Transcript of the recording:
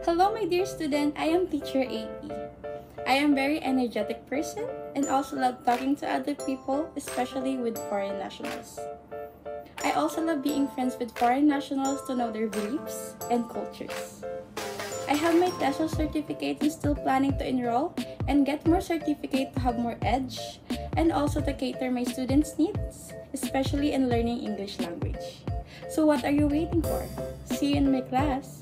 Hello, my dear student. I am teacher Apey. I am very energetic person and also love talking to other people, especially with foreign nationals. I also love being friends with foreign nationals to know their beliefs and cultures. I have my TESOL certificate and still planning to enroll and get more certificate to have more edge and also to cater my students' needs, especially in learning English language. So what are you waiting for? See you in my class!